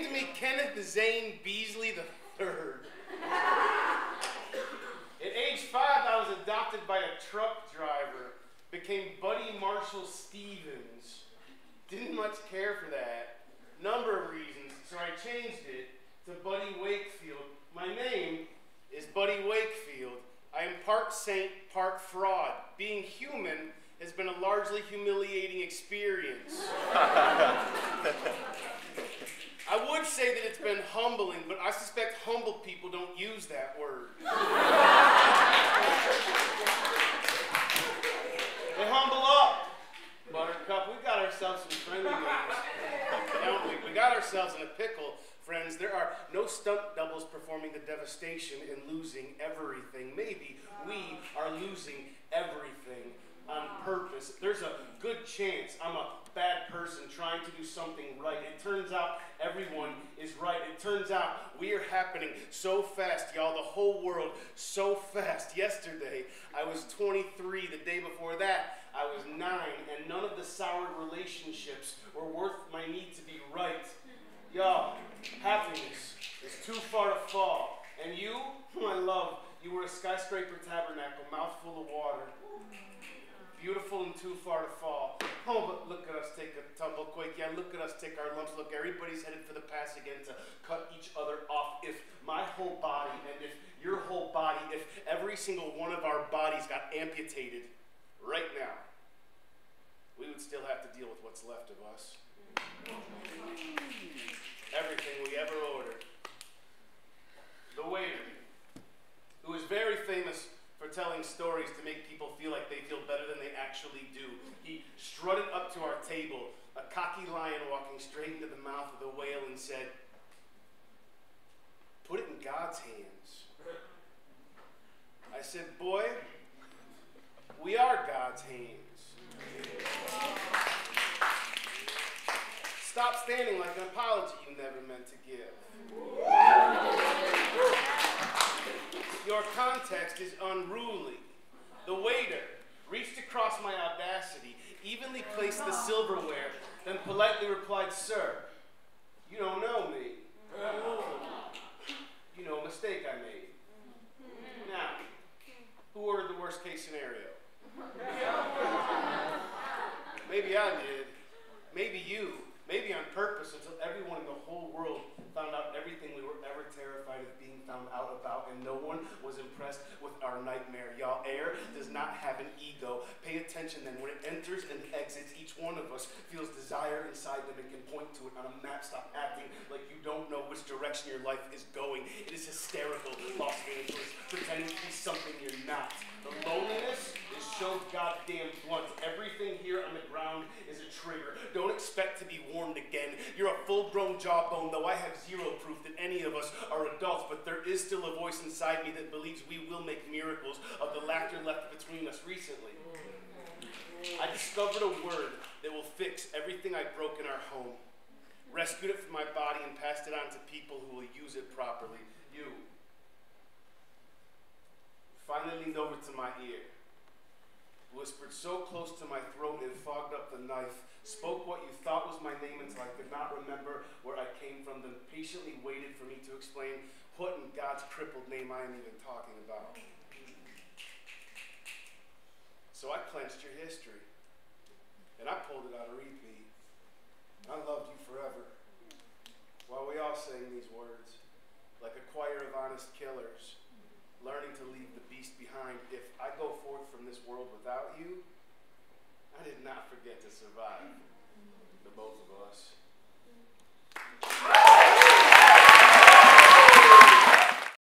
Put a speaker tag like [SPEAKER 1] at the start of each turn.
[SPEAKER 1] named me Kenneth Zane Beasley the Third. At age five, I was adopted by a truck driver, became Buddy Marshall Stevens. Didn't much care for that. Number of reasons, so I changed it to Buddy Wakefield. My name is Buddy Wakefield. I am part saint, part fraud. Being human has been a largely humiliating experience. I would say that it's been humbling, but I suspect humble people don't use that word. they humble up, Buttercup. We got ourselves some friendly names, don't we? We got ourselves in a pickle, friends. There are no stunt doubles performing the devastation and losing everything. Maybe we are losing everything on purpose. There's a good chance I'm a bad person trying to do something right. It turns out everyone is right. It turns out we are happening so fast, y'all. The whole world so fast. Yesterday, I was 23. The day before that, I was nine. And none of the soured relationships were worth my need to be right. Y'all, happiness is too far to fall. And you, my love, you were a skyscraper tabernacle, mouthful of water beautiful and too far to fall. Oh, but look at us take a tumble quake. Yeah, look at us take our lumps. Look, everybody's headed for the pass again to cut each other off. If my whole body and if your whole body, if every single one of our bodies got amputated right now, we would still have to deal with what's left of us. Everything we ever ordered. The waiter, who is very famous for telling stories to make people feel like they feel better than they actually do. He strutted up to our table, a cocky lion walking straight into the mouth of the whale, and said, Put it in God's hands. I said, Boy, we are God's hands. Stop standing like an apology you never meant to give. Your is unruly. The waiter reached across my audacity, evenly placed the silverware, then politely replied, Sir, you don't know me. You know a mistake I made. Now, who ordered the worst case scenario? Maybe I did. Maybe you. Maybe on purpose until everyone in the whole world found out everything we were ever terrified of being found out about, and no one was impressed with our nightmare. Y'all, air does not have an ego. Pay attention then. When it enters and exits, each one of us feels desire inside them and can point to it on a map. Stop acting like you don't know which direction your life is going. It is hysterical, Los Angeles, pretending to be something you're not. The loneliness is so goddamn blunt. Everything here on the ground trigger. Don't expect to be warned again. You're a full grown jawbone, though I have zero proof that any of us are adults, but there is still a voice inside me that believes we will make miracles of the laughter left between us recently. I discovered a word that will fix everything I broke in our home. Rescued it from my body and passed it on to people who will use it properly. You. Finally leaned over to my ear whispered so close to my throat and fogged up the knife, spoke what you thought was my name until I could not remember where I came from, then patiently waited for me to explain what in God's crippled name I am even talking about. So I clenched your history, and I pulled it out of repeat. I loved you forever. While we all sang these words, like a choir of honest killers, learning to leave the beast behind. If I go forth from this world without you, I did not forget to survive. The both of us.